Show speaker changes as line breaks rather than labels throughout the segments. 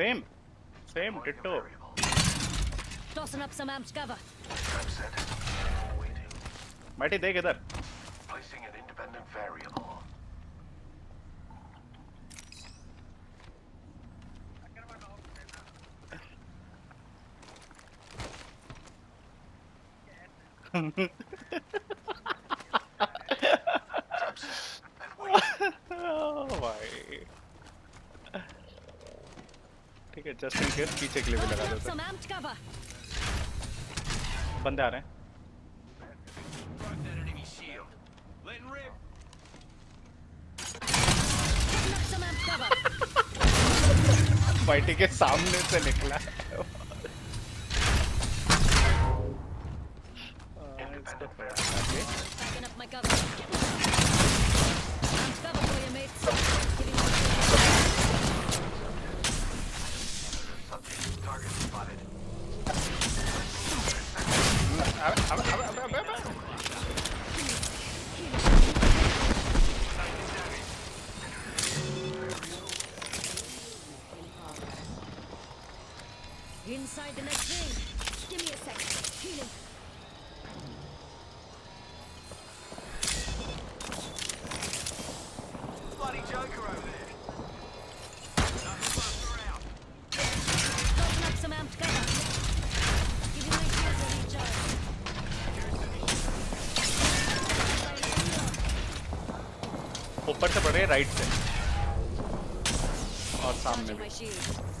Same. Same, ditto.
Tossing up some amps cover.
Mighty, they get that.
Placing an independent variable.
ठीक है just in case पीछे के लिए भी लगा दो बंदे आ रहे हैं। बैठी के सामने से निकला है।
Inside the next ring. Give me a second.
ऊपर से पड़े राइट से और सामने
Charging
भी
my shields.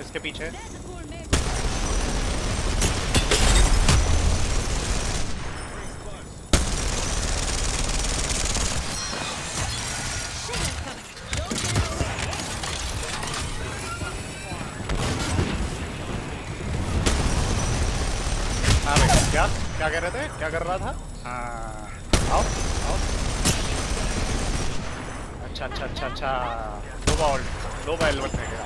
इसके पीछे क्या? क्या कह रहे थे? क्या कर रहा था? हाँ। आओ आओ। अच्छा अच्छा अच्छा अच्छा। दो बॉल दो बॉल हेलमेट में गया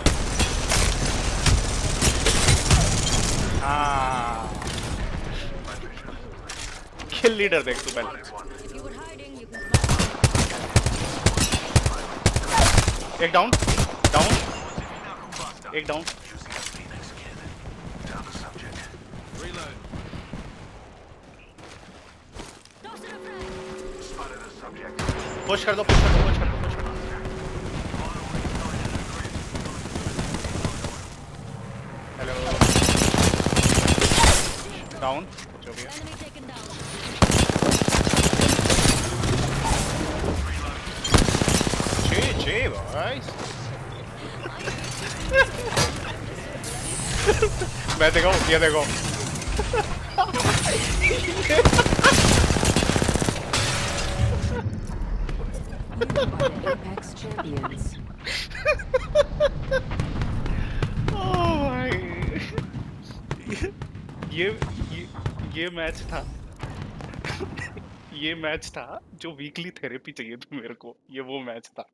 हाँ। किल लीडर देख तू पहले। एक डाउन डाउन एक
down
Puedo echarlo, puedo echarlo, puedo echarlo,
puedo. Hello. Down.
GG, boys.
Man, they
go, yeah, they go. ये मैच था। ये मैच था जो वीकली थेरेपी चाहिए थी मेरे को। ये वो मैच था।